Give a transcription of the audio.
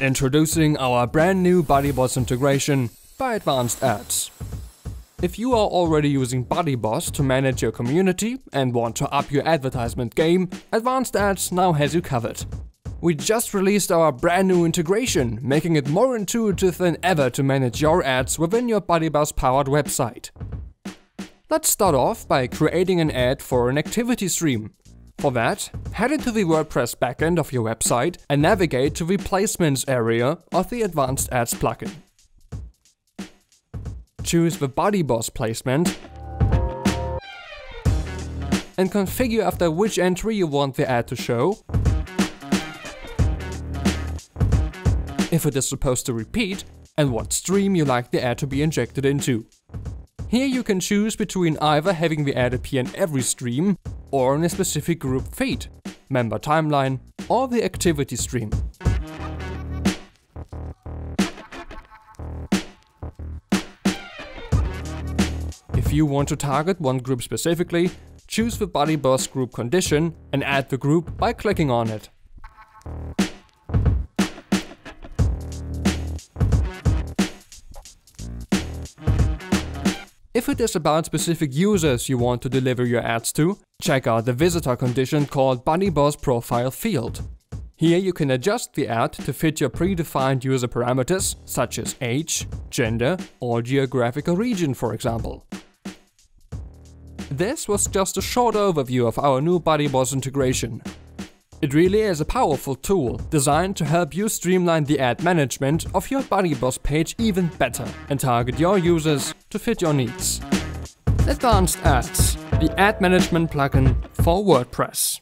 Introducing our brand new BuddyBoss integration by Advanced Ads. If you are already using BuddyBoss to manage your community and want to up your advertisement game, Advanced Ads now has you covered. We just released our brand new integration, making it more intuitive than ever to manage your ads within your BuddyBoss powered website. Let's start off by creating an ad for an activity stream. For that, head into the WordPress backend of your website and navigate to the Placements area of the Advanced Ads plugin. Choose the BuddyBoss placement and configure after which entry you want the ad to show, if it is supposed to repeat, and what stream you like the ad to be injected into. Here you can choose between either having the ad appear in every stream or in a specific group feed, member timeline, or the activity stream. If you want to target one group specifically, choose the BuddyBoss group condition and add the group by clicking on it. If it is about specific users you want to deliver your ads to, check out the visitor condition called BuddyBoss Profile Field. Here you can adjust the ad to fit your predefined user parameters such as age, gender or geographical region for example. This was just a short overview of our new BuddyBoss integration. It really is a powerful tool designed to help you streamline the ad management of your BuddyBoss page even better and target your users to fit your needs. Advanced Ads, the ad management plugin for WordPress.